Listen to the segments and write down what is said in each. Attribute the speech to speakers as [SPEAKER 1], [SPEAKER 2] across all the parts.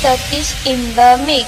[SPEAKER 1] Satish in the mix.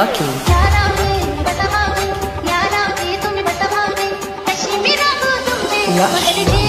[SPEAKER 2] Lucky
[SPEAKER 3] पटका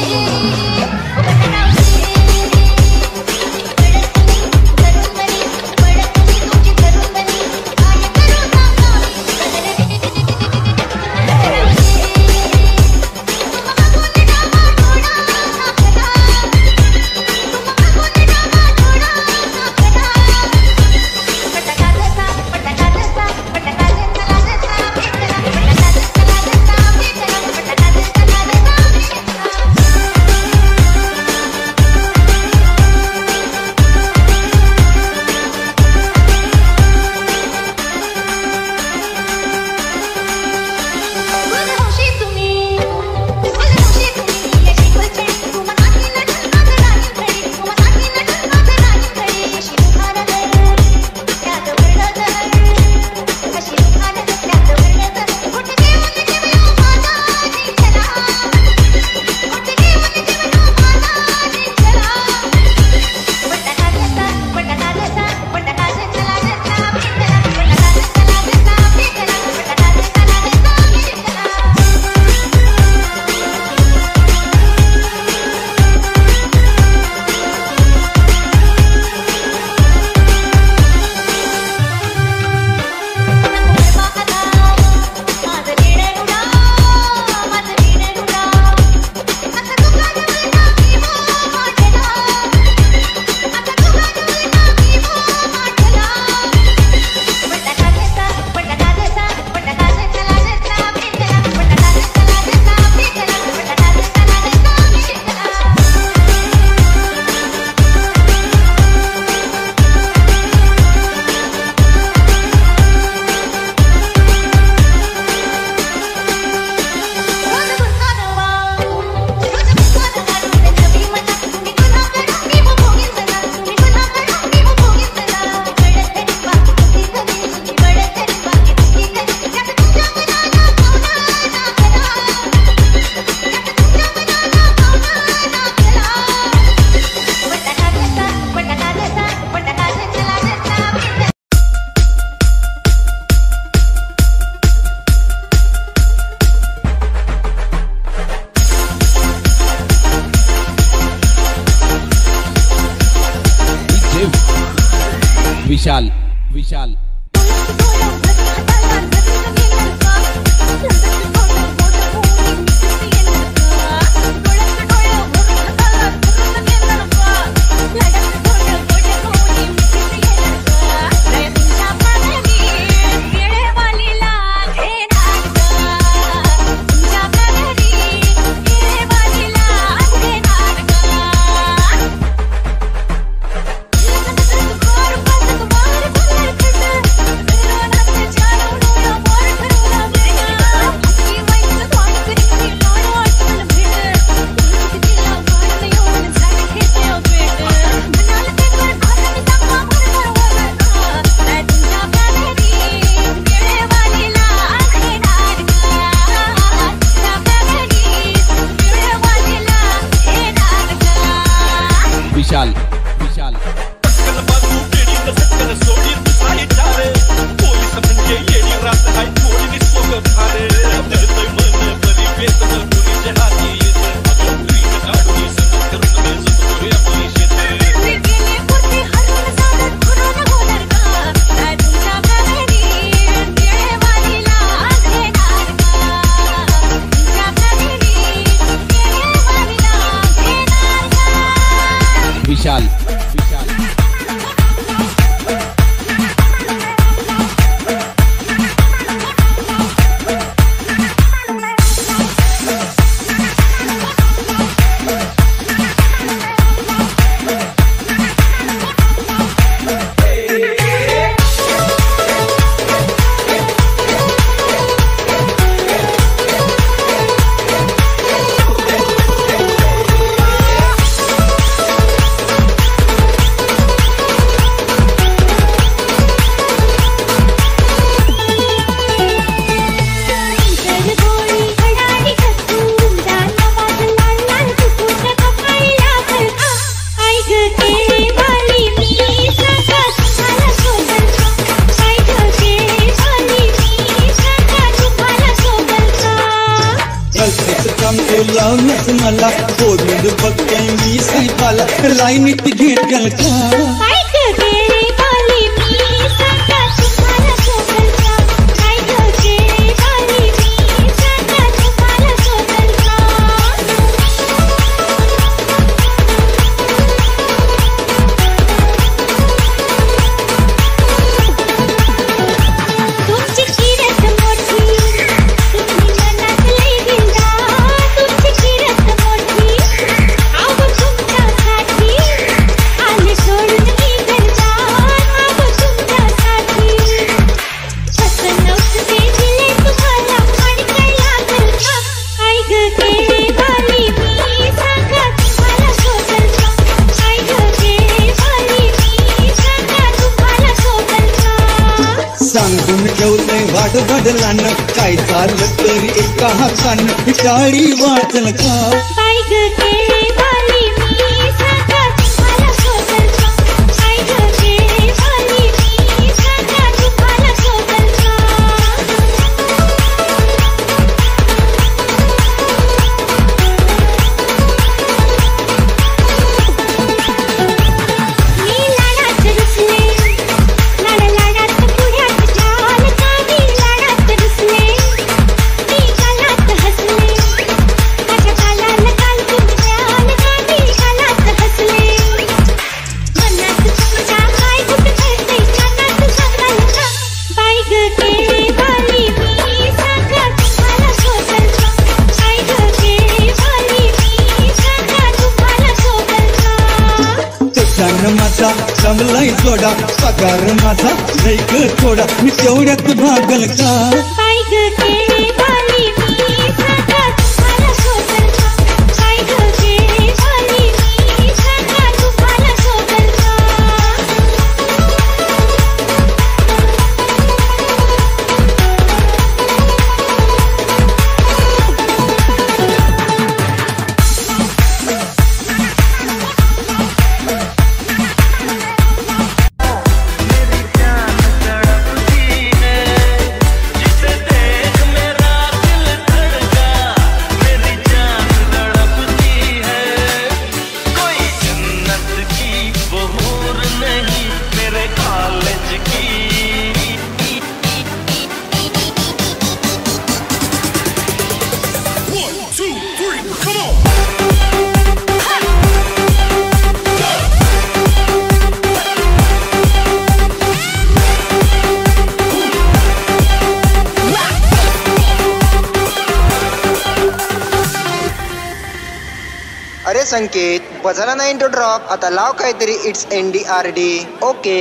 [SPEAKER 4] it's N D R D okay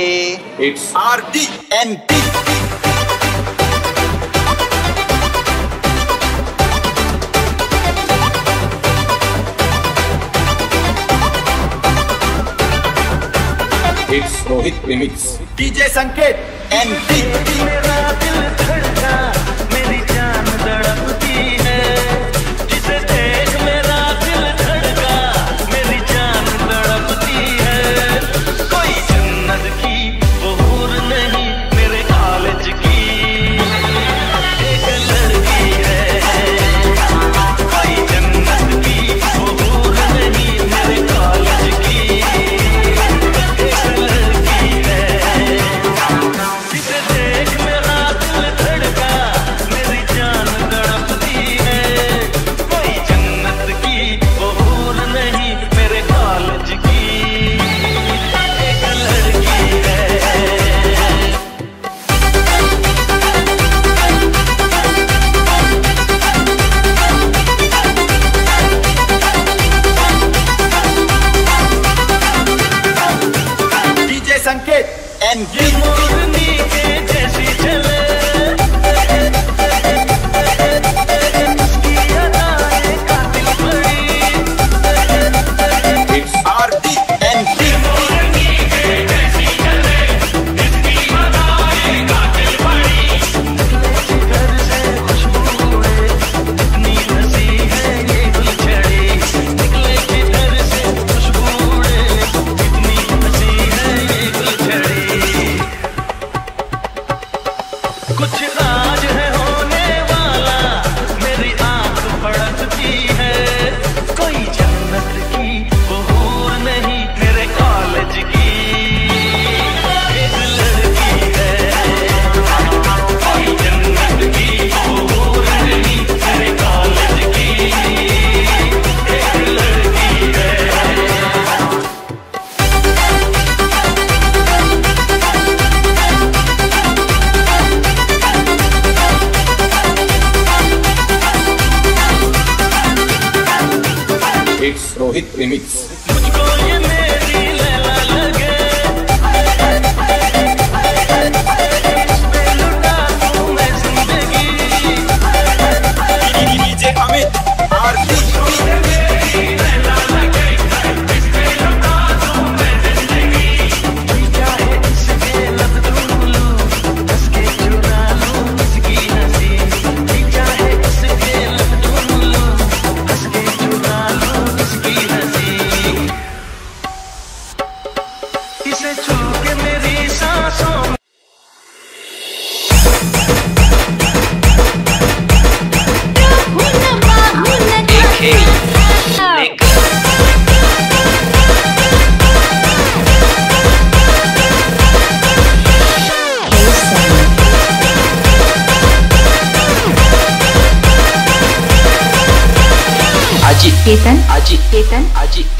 [SPEAKER 5] it's
[SPEAKER 4] R D N D
[SPEAKER 5] it's Rohit premix
[SPEAKER 4] DJ Sanket N D
[SPEAKER 6] मेरा दिल धड़का
[SPEAKER 5] Rohit remix
[SPEAKER 7] 아직
[SPEAKER 8] 일단 아직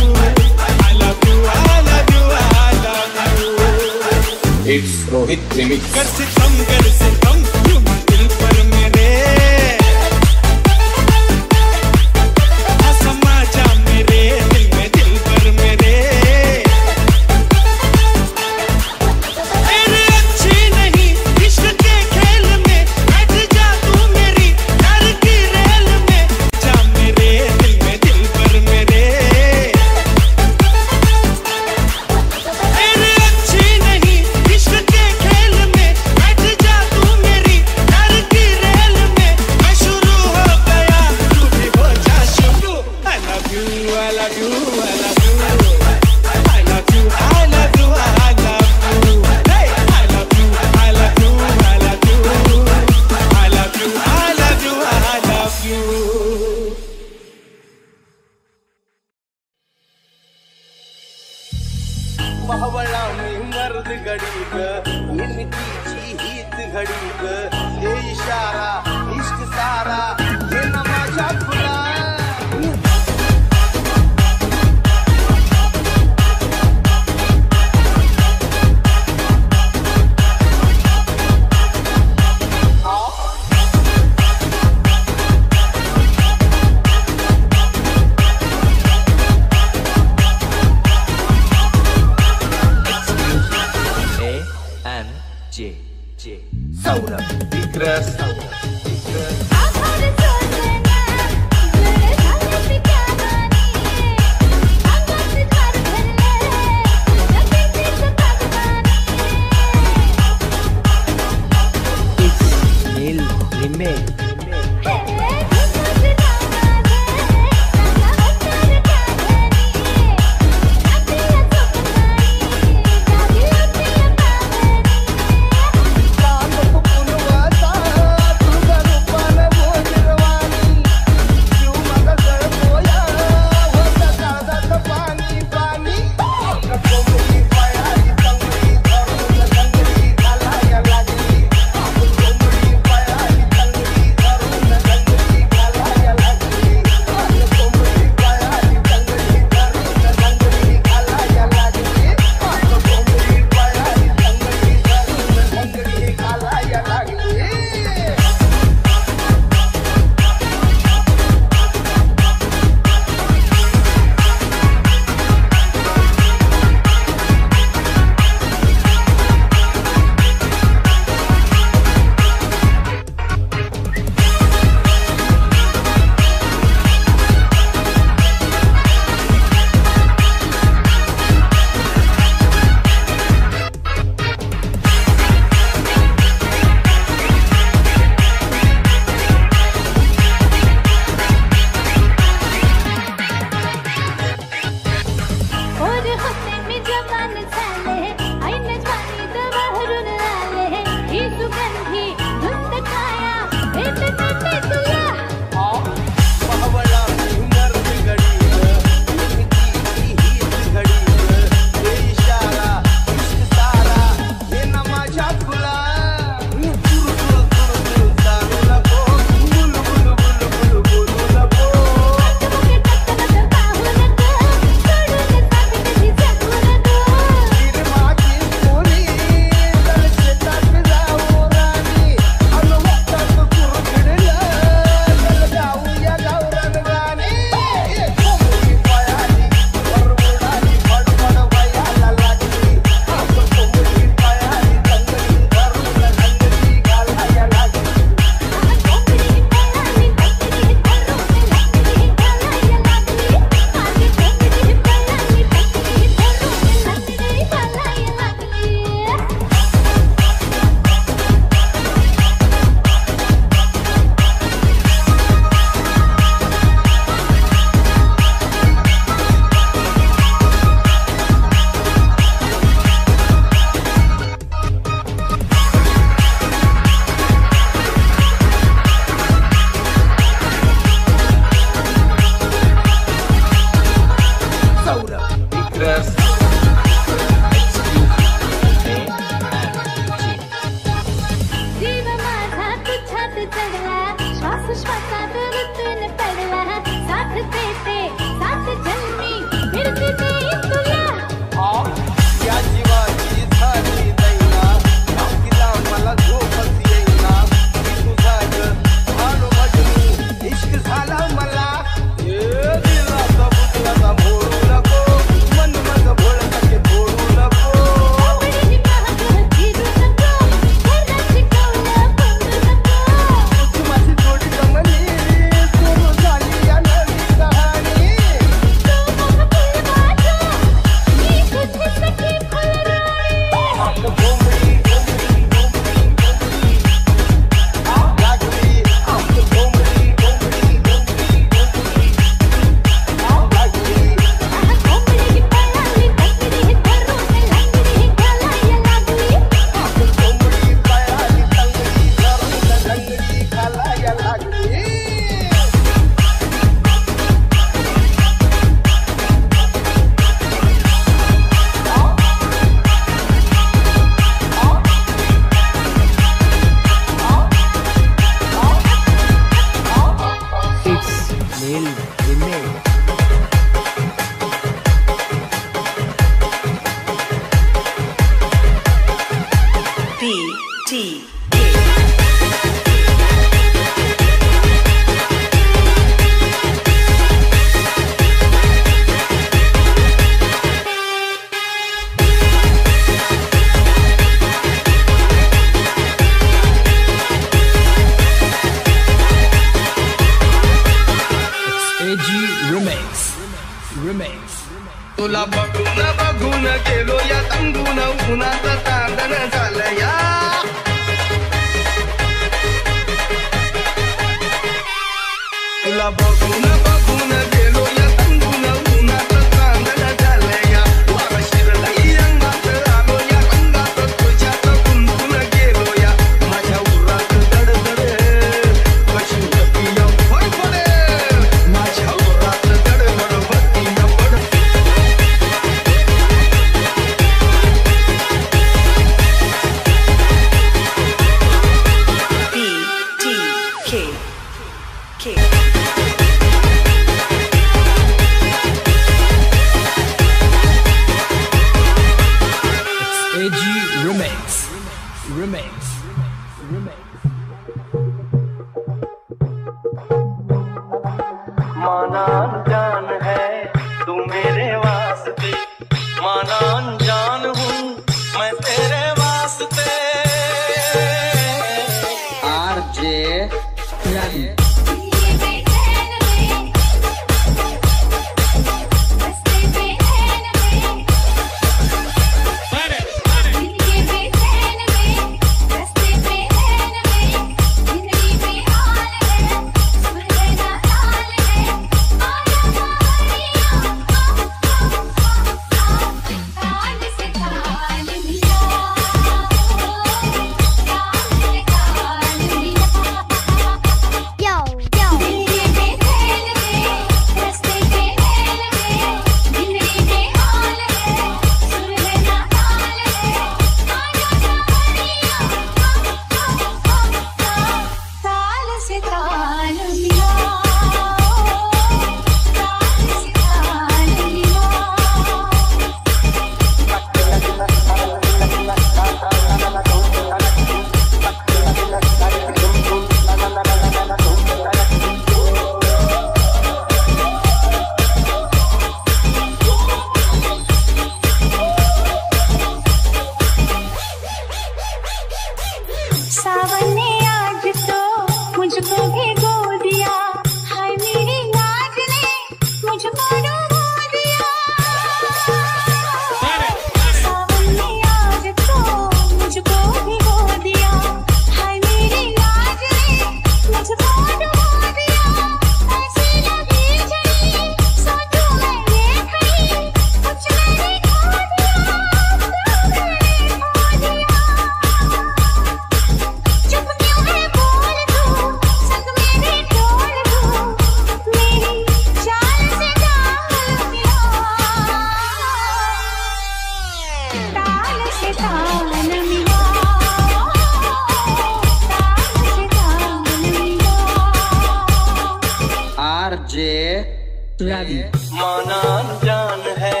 [SPEAKER 8] माना
[SPEAKER 3] जान
[SPEAKER 6] है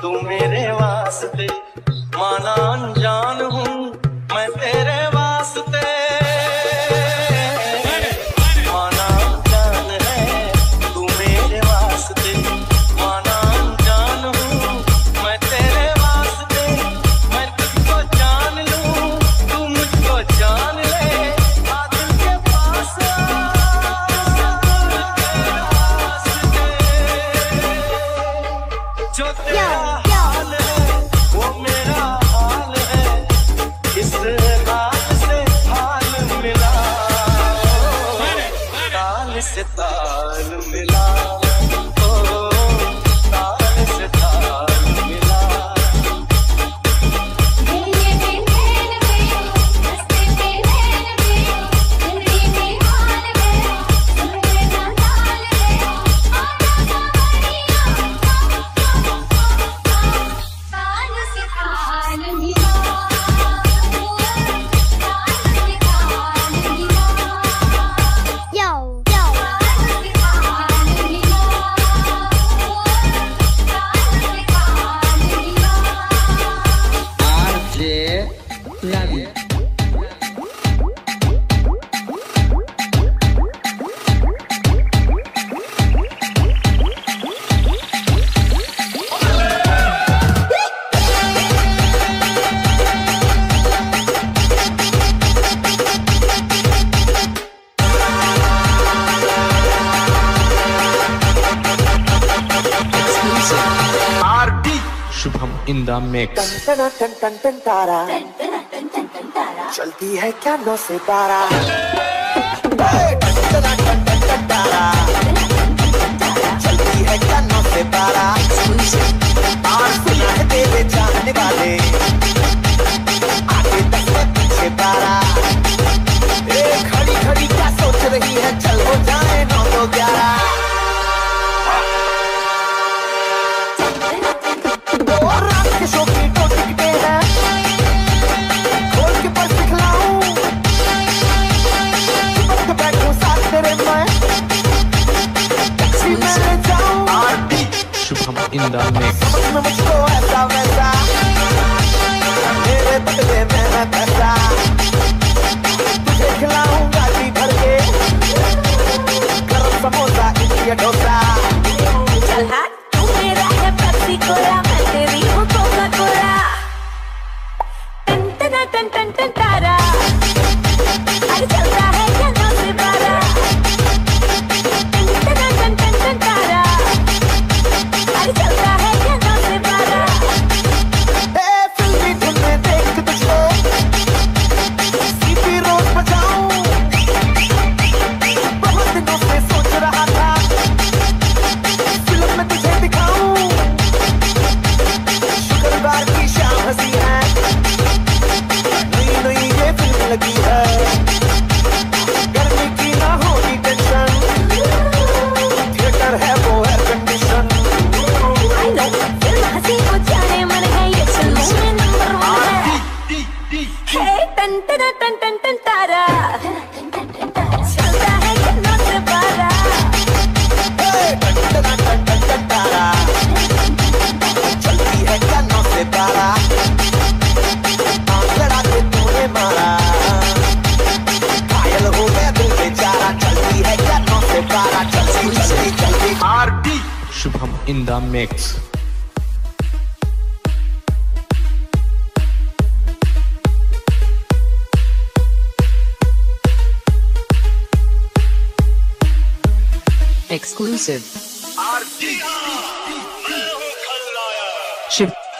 [SPEAKER 9] तू मेरे
[SPEAKER 6] वास्ते माना जान
[SPEAKER 10] टन टन तारा चलती है क्या नौ से बारह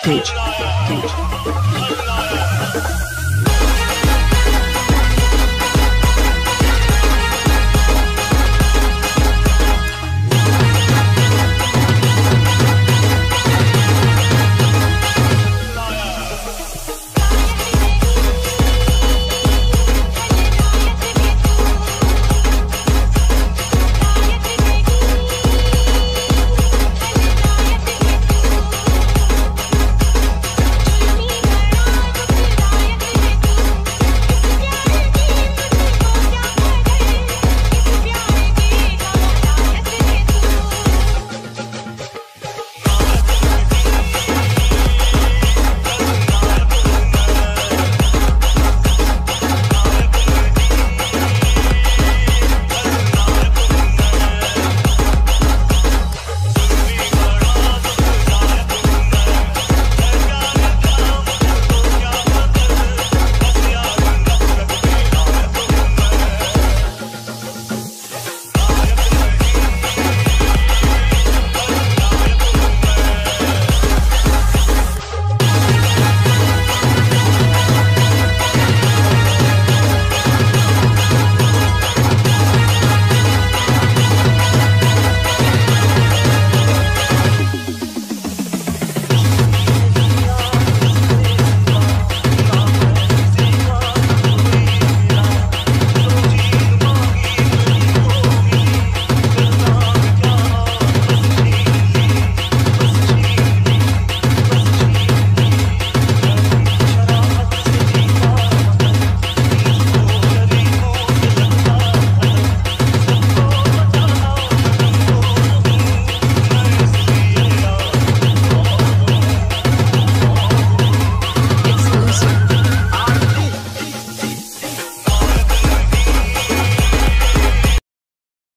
[SPEAKER 2] Preach. Preach.